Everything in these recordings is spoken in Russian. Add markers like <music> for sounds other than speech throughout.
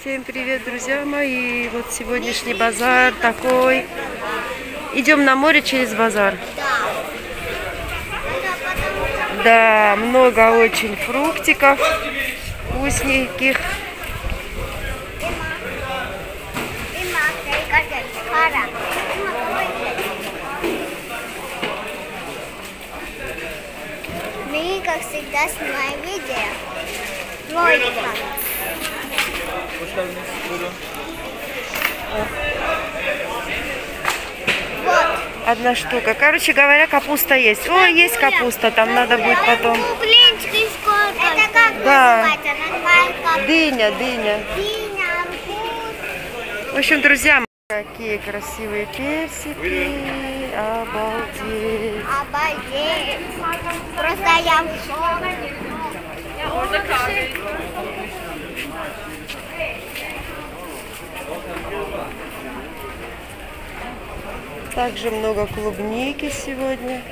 Всем привет, друзья мои! Вот сегодняшний базар такой. Идем на море через базар. Да, много очень фруктиков вкусненьких. Мы, как всегда, снимаем видео. Логика. Buyurun. Вот. Одна штука. Короче говоря, капуста есть. О, есть капуста, там надо будет потом. Блинчики сколько? Это как Да. Дыня, дыня. Арбуз. В общем, друзья, какие красивые персики. Обалдеть. Обалдеть. Просто я в шоке. Также много клубники сегодня.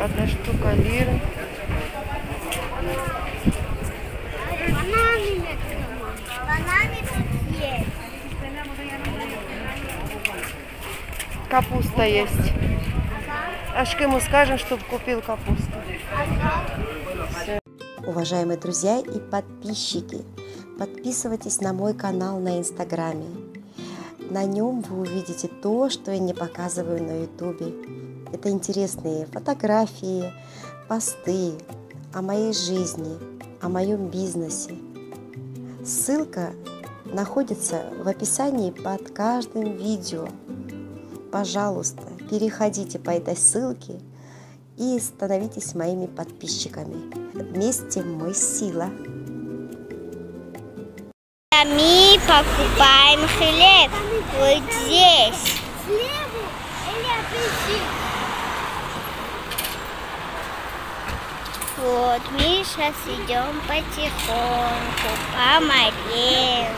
Одна штука есть. Капуста есть. Ашка ему скажем, чтобы купил капусту. Уважаемые друзья и подписчики, подписывайтесь на мой канал на инстаграме. На нем вы увидите то, что я не показываю на ютубе. Это интересные фотографии, посты о моей жизни, о моем бизнесе. Ссылка находится в описании под каждым видео. Пожалуйста, переходите по этой ссылке и становитесь моими подписчиками. Вместе мы сила. Мы покупаем хлеб вот здесь. Вот, мы сейчас идем потихоньку по море.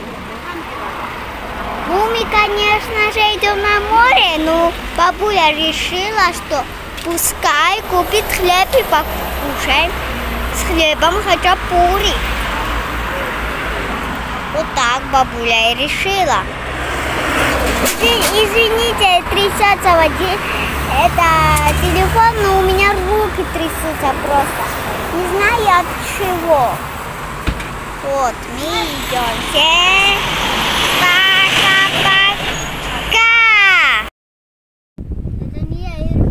Ну, мы, конечно же, идем на море, но бабуля решила, что пускай купит хлеб и покушаем с хлебом хачапури. Вот так бабуля и решила. Извин- Извините, трясется в один это телефон, но у меня руки трясутся просто. Не знаю от чего. Вот, мы идем. Всем пока-пока.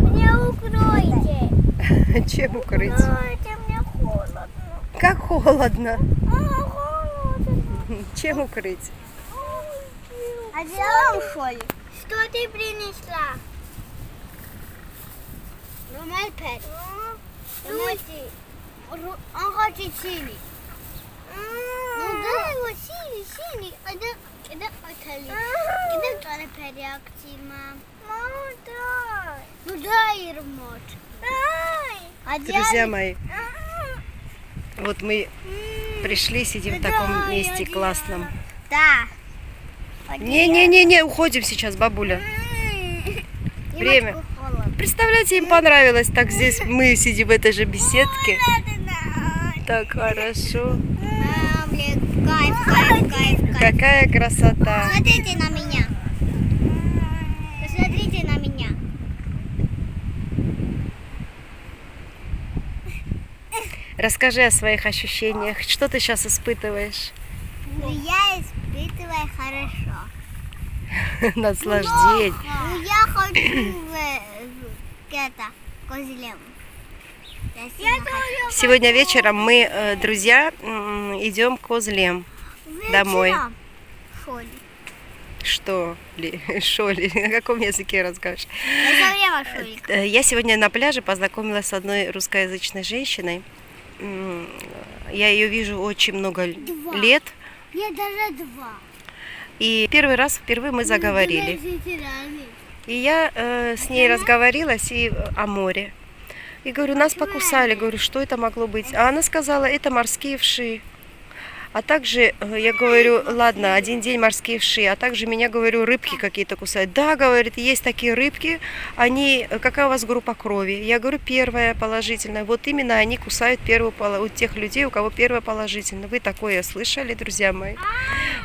Меня укройте. <laughs> Чем укрыть? Укройте, мне холодно. Как холодно. Холодно. <laughs> Чем укрыть? А делом, что ли? Что ты принесла? Ромаль пет. Он хочет синий. Ну дай его синий, синий. Это, это отели. Это тоже переактив, мам. Мама, дай. Ну дай ремонт. Дай. А Друзья мои, вот мы пришли, сидим в таком месте классном. Да. Не-не-не-не, уходим сейчас, бабуля. Время. Немножко холодно. Представляете, им понравилось так здесь. Мы сидим в этой же беседке. Так хорошо. А. Какая красота. Посмотрите на меня. Посмотрите на меня. Расскажи о своих ощущениях. Что ты сейчас испытываешь? Ну, я испытываю хорошо. <laughs> Наслаждение. Ну, я хочу в, это, хочу. Сегодня вечером мы, э, друзья, идем к Козлем. домой. Вечером, что ли? Что ли? Шо ли? На каком языке разговариваешь? Э, Я сегодня на пляже познакомилась с одной русскоязычной женщиной. Я ее вижу очень много Два. лет. Я даже два. И первый раз впервые мы заговорили. И я э, с ней разговорилась и э, о море. И говорю, нас покусали. Говорю, что это могло быть? А она сказала, это морские вши. А также э, я говорю, ладно, один день морские вши, а также меня, говорю, рыбки какие-то кусают. Да, говорит, есть такие рыбки, они, э, какая у вас группа крови? Я говорю, первая положительная. Вот именно они кусают первую у тех людей, у кого первая положительная. Вы такое слышали, друзья мои?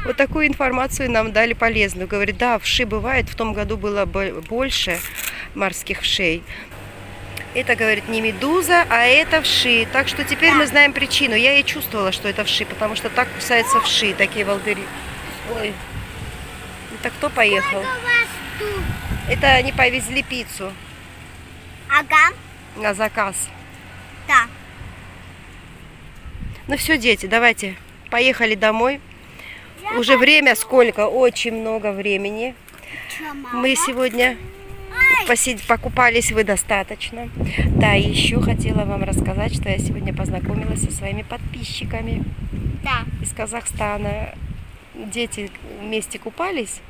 Вот такую информацию нам дали полезную. Говорит, да, вши бывает, в том году было бо- больше морских вшей. Это, говорит, не медуза, а это вши. Так что теперь мы знаем причину. Я и чувствовала, что это вши, потому что так кусаются вши, такие волдыри. Ой. Это кто поехал? Это они повезли пиццу Ага, на заказ. да. Ну все, дети, давайте, поехали домой. Уже время сколько? Очень много времени. Мы сегодня посид... покупались вы достаточно. Да, и еще хотела вам рассказать, что я сегодня познакомилась со своими подписчиками Да. из Казахстана. Дети вместе купались.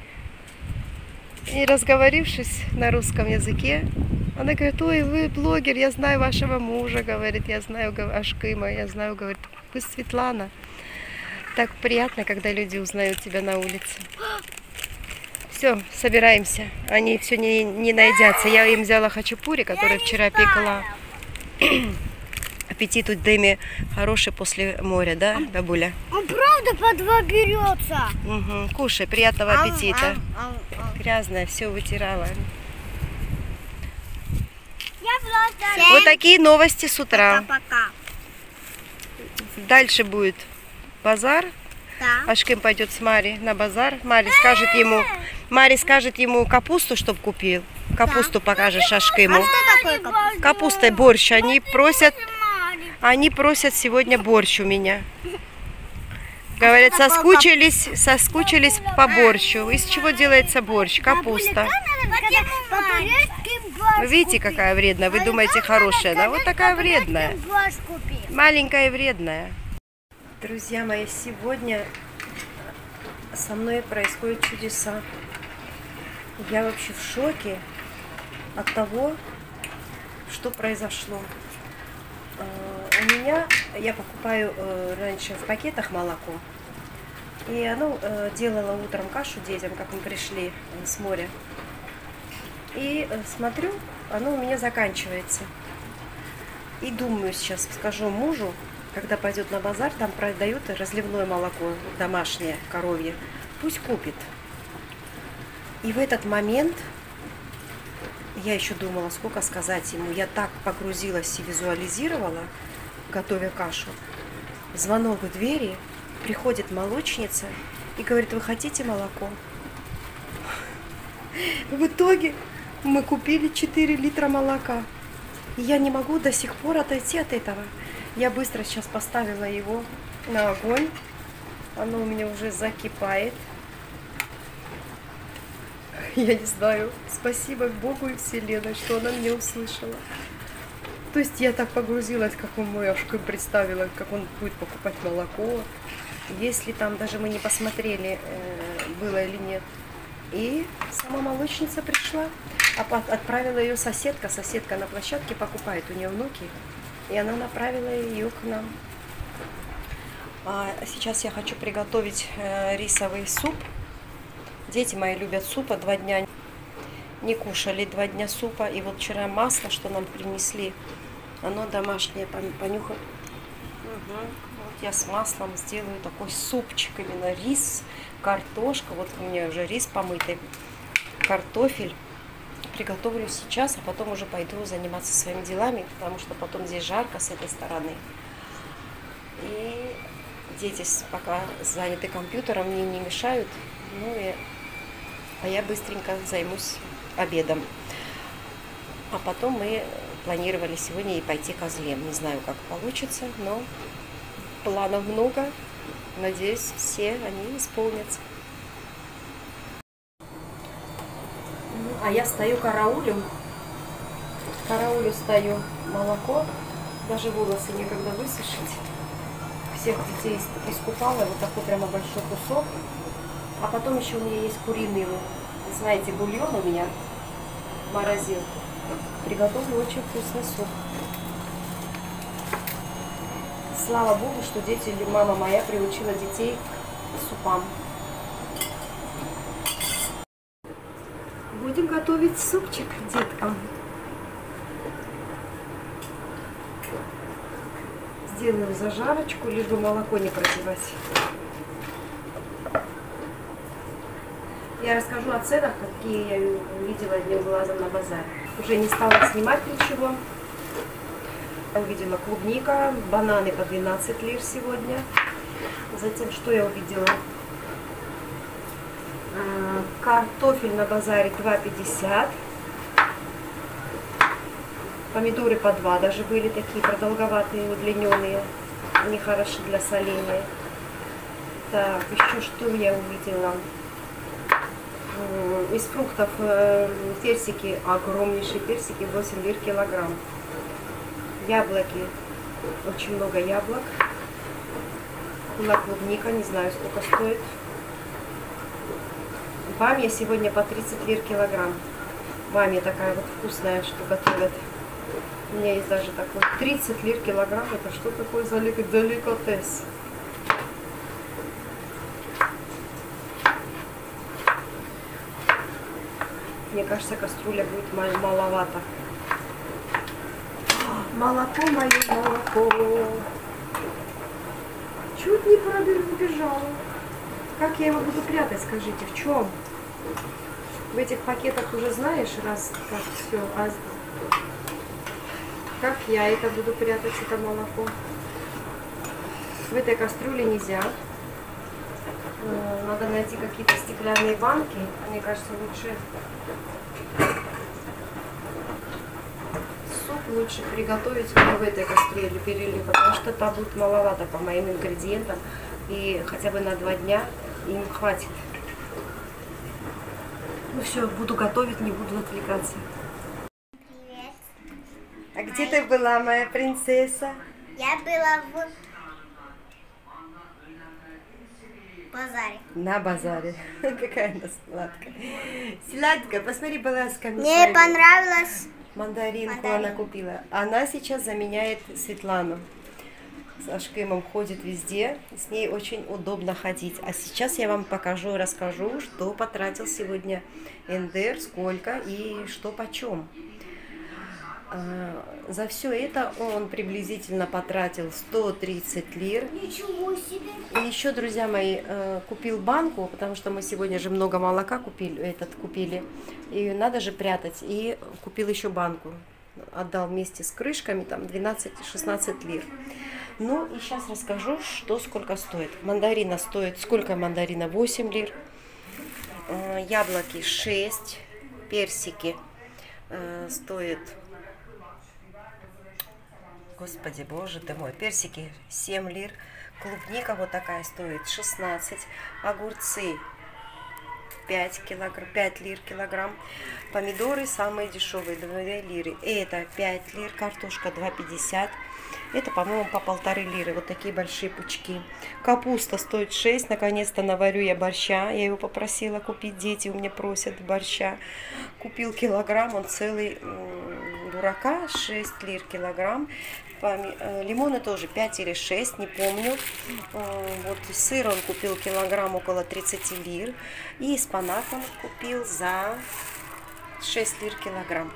И разговорившись на русском языке, она говорит, ой, вы блогер, я знаю вашего мужа, говорит, я знаю Ашкыма, я знаю, говорит, вы Светлана. Так приятно, когда люди узнают тебя на улице. Все, собираемся. Они все не, не найдятся. Я им взяла хачапури, который вчера пекла. <clears throat> Аппетит у Дэми хороший после моря, да, бабуля? Он правда по два берется. Угу. Кушай, приятного аппетита. Грязное, все вытирала. Вот такие новости с утра. Пока-пока. Дальше будет базар. Да. Ашким пойдет с Мари на базар. Мари скажет ему, Мари скажет ему капусту, чтоб купил. Капусту покажешь Ашкиму. А Что такое капуста? Капуста и борщ. Они просят, они просят сегодня борщ у меня. Говорят, соскучились, соскучились по борщу. Из чего делается борщ? Капуста. Вы видите, какая вредная? Вы думаете, хорошая, да? Вот такая вредная. Маленькая и вредная. Друзья мои, сегодня со мной происходят чудеса. Я вообще в шоке от того, что произошло. Э, У меня, я покупаю э, раньше в пакетах молоко. И оно э, делала утром кашу детям, как мы пришли с моря. И смотрю, оно у меня заканчивается. И думаю, сейчас скажу мужу, когда пойдет на базар, там продают разливное молоко домашнее, коровье. Пусть купит. И в этот момент я еще думала, сколько сказать ему. Я так погрузилась и визуализировала, готовя кашу. Звонок в двери, приходит молочница и говорит, вы хотите молоко? В итоге мы купили 4 литра молока. И я не могу до сих пор отойти от этого. Я быстро сейчас поставила его на огонь. Оно у меня уже закипает. <laughs> Я не знаю. Спасибо Богу и Вселенной, что она меня услышала. То есть я так погрузилась, как он мой, аж как представила, как он будет покупать молоко. Если там даже мы не посмотрели, э, было или нет. И сама молочница пришла, а отправила ее соседка. Соседка на площадке покупает у нее внуки. И она направила ее к нам. А сейчас я хочу приготовить э, рисовый суп. Дети мои любят супа, два дня не кушали, два дня супа. И вот вчера масло, что нам принесли, оно домашнее, пон- понюхай. Мгм. Вот я с маслом сделаю такой супчик, именно рис, картошка. Вот у меня уже рис помытый, картофель. Приготовлю сейчас, а потом уже пойду заниматься своими делами, потому что потом здесь жарко с этой стороны. И дети пока заняты компьютером, мне не мешают. Ну и а я быстренько займусь обедом. А потом мы планировали сегодня и пойти козлем. Не знаю, как получится, но планов много. Надеюсь, все они исполнятся. Ну, А я стою караулю. Караулю стою молоко. Даже волосы некогда высушить. Всех детей ис- искупала. Вот такой прямо большой кусок. А потом еще у меня есть куриный, вот, знаете, бульон у меня в морозилке. Приготовлю очень вкусный суп. Слава Богу, что дети или мама моя приучила детей к супам. Будем готовить супчик деткам. Сделаю зажарочку, либо молоко не продевать. Я расскажу о ценах, какие я увидела одним глазом на базаре. Уже не стала снимать ничего. Я увидела клубника, бананы по 12 лир сегодня. Затем, что я увидела? А, Картофель на базаре 2,50. Помидоры по 2 даже были такие продолговатые, удлиненные. Они хороши для соления. Так, еще что я увидела? М, Из фруктов э, персики, огромнейшие персики, 8 лир килограмм. Яблоки, очень много яблок. Была клубника, не знаю сколько стоит. Бамья сегодня по 30 лир килограмм. Бамья такая вот вкусная, что готовят. У меня есть даже такой 30 лир килограмм. Это что такое за лик- деликатес? Мне кажется, кастрюля будет мал- маловато. Молоко мое, молоко. Чуть не пробежала. Как я его буду прятать, скажите, в чем? В этих пакетах уже знаешь, раз как все. А как я это буду прятать, это молоко? В этой кастрюле нельзя. Э, Надо найти какие-то стеклянные банки. Мне кажется, лучше суп лучше приготовить в этой кастрюле перелив, потому что там будет маловато по моим ингредиентам. И хотя бы на два дня им хватит. Ну все, буду готовить, не буду отвлекаться. Привет. А где ты была, моя принцесса? Я была в базаре. На базаре. <laughs> Какая она сладкая. Сладкая, посмотри, Баласка. Мне понравилось. Мандаринку Мандарин. она купила. Она сейчас заменяет Светлану. С Ашкимом ходит везде, с ней очень удобно ходить. А сейчас я вам покажу, расскажу, что потратил сегодня Эндер, сколько и что почем. А, За все это он приблизительно потратил 130 лир. Ничего себе. И еще, друзья мои, э, купил банку, потому что мы сегодня же много молока купили, этот купили, и надо же прятать. И купил еще банку, отдал вместе с крышками, там 12-16 лир. Ну и сейчас расскажу, что сколько стоит. Мандарина стоит, сколько мандарина? 8 лир. Э, Яблоки 6, персики э, стоит Господи, боже ты мой. Персики 7 лир. Клубника вот такая стоит 16. Огурцы 5, килограмм, 5 лир килограмм. Помидоры самые дешевые, 2 лиры. Это 5 лир. Картошка 2,50. Это, по-моему, по полторы лиры. Вот такие большие пучки. Капуста стоит 6. Наконец-то наварю я борща. Я его попросила купить. Дети у меня просят борща. Купил килограмм. Он целый дурака. 6 лир килограмм. Э, Лимоны тоже 5 или 6, не помню. Э, Вот сыр он купил килограмм около 30 лир. И спанак он купил за 6 лир килограмм.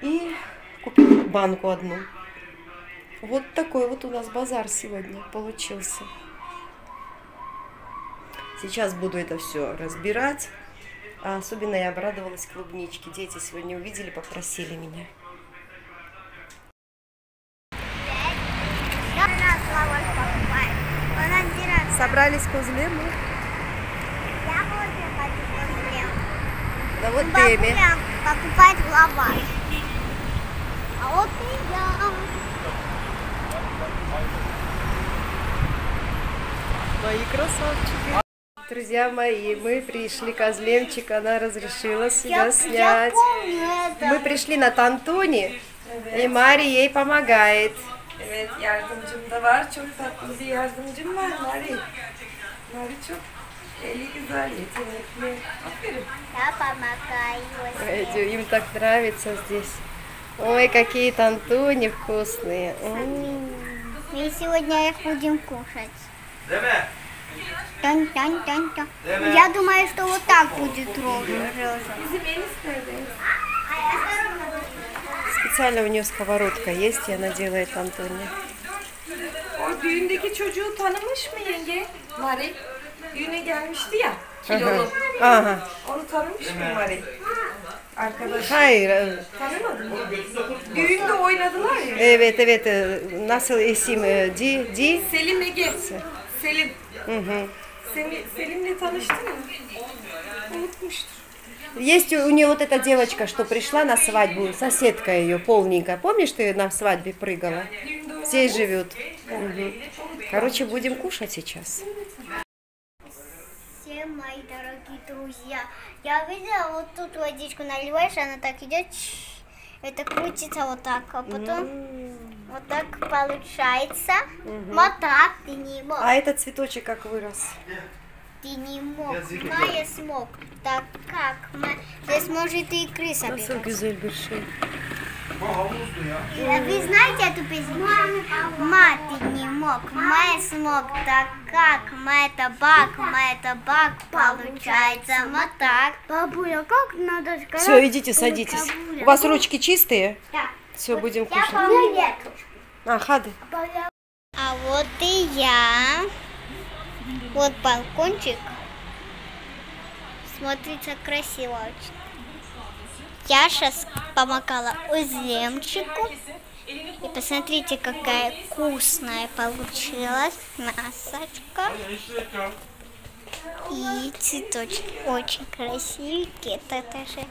И купил банку одну. Вот такой вот у нас базар сегодня получился. Сейчас буду это все разбирать. А особенно я обрадовалась клубничке. Дети сегодня увидели, попросили меня. Она слова покупает. Она директор. Собрались возле мы. Я тоже хочу проблем. Да вот Бабуля покупать лаваш. А вот и я. Мои красавчики. Друзья мои, мы пришли к Козлемчик, она разрешила себя Я, я снять. помню это. Мы пришли на Тантони, и Мари ей помогает. Evet yardımcım da var. Çok tatlı bir yardımcım var Mari. Mari çok eli güzel, yetenekli. Aferin. Я помогаю. Эти- Им так нравится здесь. Ой, какие Тантуни вкусные. М. Мы сегодня их будем кушать. Deme. Тан-тан-тан-тан. Я думаю, что вот так будет роза. Специально у нее сковородка есть, и она делает Антоне. O düğündeki çocuğu tanımış mı yenge? Mari. Düğüne gelmişti ya. Ага. Kilolu. Ага. Onu tanımış mı Mari? Arkadaş. Hayır. e, Tanımadın mı? Düğünde oynadılar ya. Evet evet. e, Nasıl isim? e, Di, Di. Selim Ege. Selim. Hı hı. Semi- Selim'le tanıştın mı? Unutmuştur. Есть у нее вот эта девочка, что пришла на свадьбу, соседка ее полненькая. Помнишь, ты на свадьбе прыгала? Здесь живет. Мгм. Короче, будем кушать сейчас. Всем мои дорогие друзья, я видела, вот тут водичку наливаешь, она так идет, это крутится вот так, а потом вот так получается. Вот так ты не мог, А этот цветочек как вырос? Ты не мог, Майя смог, так как мы, здесь может и крыса. А Вы знаете эту песню? Ма, ты не мог, Майя смог, так как мы это бак, мы это бак, получается вот так. Бабуля, как надо сказать? Все, идите, садитесь. У вас ручки чистые? Да. Все, будем Я кушать. помню. А, хады. А вот и я. Вот балкончик. Смотрится красиво очень. Я сейчас помакала узлемчику. И посмотрите, какая вкусная получилась масочка. И цветочки очень красивенькие. Это даже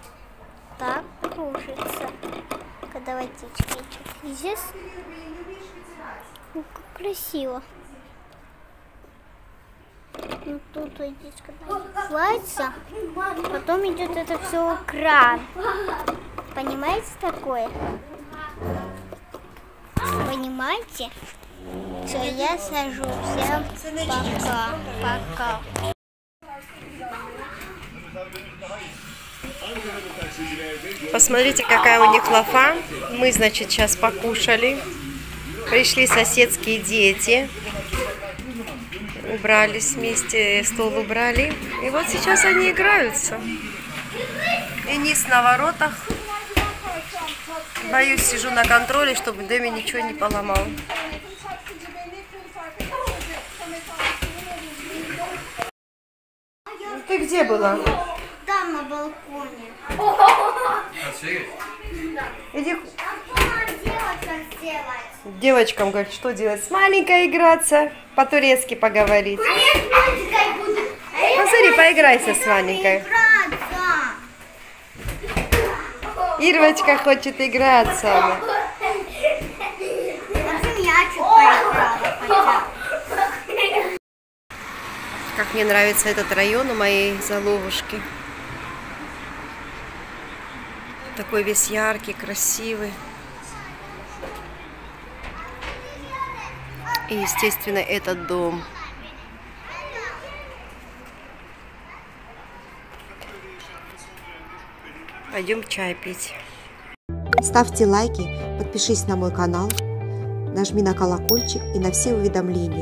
так кружится, идет. И здесь ну, как красиво. Ну, тут водичка наливается, потом идет это все кран. Понимаете такое? Понимаете? Все, я сажу. Всем пока. Пока. Посмотрите, какая у них лафа. Мы, значит, сейчас покушали. Пришли соседские дети. Убрались вместе, стол убрали. И вот сейчас они играются. И низ на воротах. Боюсь, сижу на контроле, чтобы Дэми ничего не поломал. Ты где была? Там на балконе. Иди Что делать, как сделать? Девочкам, говорит, что делать? С маленькой играться, по-турецки поговорить. Я с мальчикой буду. Я Посмотри, поиграйся с маленькой. Ирвочка хочет играться. Как мне нравится этот район у моей заловушки. Такой весь яркий, красивый. И, естественно, этот дом. Пойдем чай пить. Ставьте лайки, подпишись на мой канал, нажми на колокольчик и на все уведомления.